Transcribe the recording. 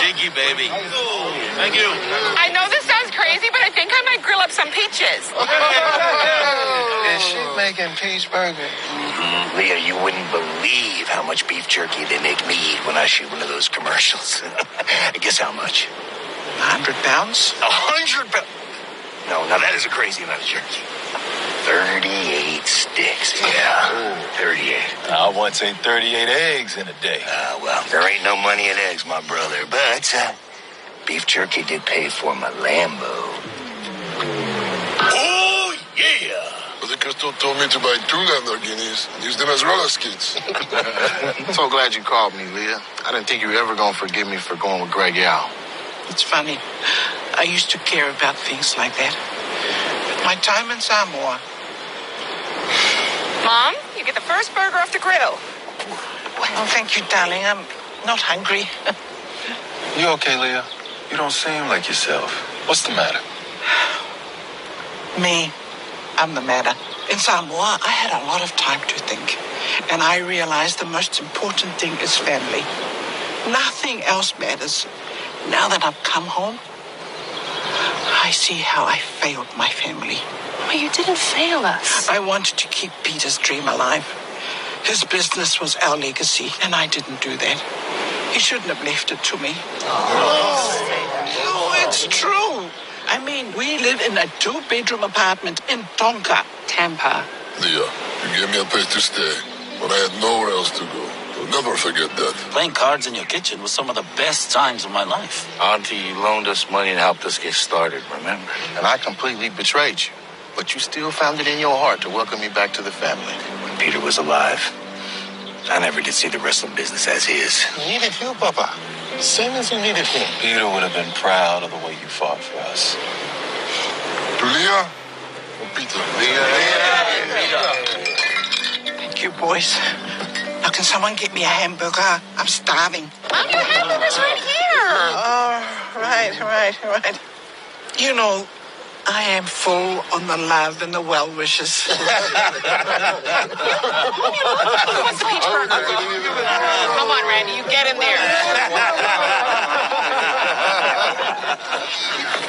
Cheeky baby. Thank you. I know this sounds crazy, but I think I might grill up some peaches. Is she making peach burger? Mm-hmm. Lia, you wouldn't believe how much beef jerky they make me eat when I shoot one of those commercials. Guess how much? A hundred pounds? A hundred pounds? No, now that is a crazy amount of jerky. 38 sticks, yeah. 38. I once ate 38 eggs in a day. Uh, well, there ain't no money in eggs, my brother, but uh, beef jerky did pay for my Lambo. Oh, yeah! But the Crystal told me to buy two Lamborghinis and use them as roller skates. so glad you called me, Lia. I didn't think you were ever going to forgive me for going with Greg Yao. It's funny. I used to care about things like that. But my time in Samoa. Mom, you get the first burger off the grill. Well, thank you, darling. I'm not hungry. you okay, Lia? You don't seem like yourself. What's the matter? Me. I'm the matter. In Samoa, I had a lot of time to think. And I realized the most important thing is family. Nothing else matters. Now that I've come home, I see how I failed my family. Well, you didn't fail us. I wanted to keep Peter's dream alive. His business was our legacy, and I didn't do that. He shouldn't have left it to me. Oh, no, it's true. I mean, we live in a two bedroom apartment in Tonka, Tampa. Lia, you gave me a place to stay but I had nowhere else to go. I'll never forget that. Playing cards in your kitchen was some of the best times of my life. Auntie you loaned us money and helped us get started, remember? And I completely betrayed you. But you still found it in your heart to welcome me back to the family. When Peter was alive, I never did see the wrestling business as his. Needed you, Papa. Same as you needed him. Peter would have been proud of the way you fought for us. To Lia or Peter? Lia. Thank you, boys. Oh, can someone get me a hamburger? I'm starving. I'm your hamburger's right here. Oh, right, right, right. You know, I am full on the love and the well wishes. What's the peach burger? Come on, Randy, you get in there.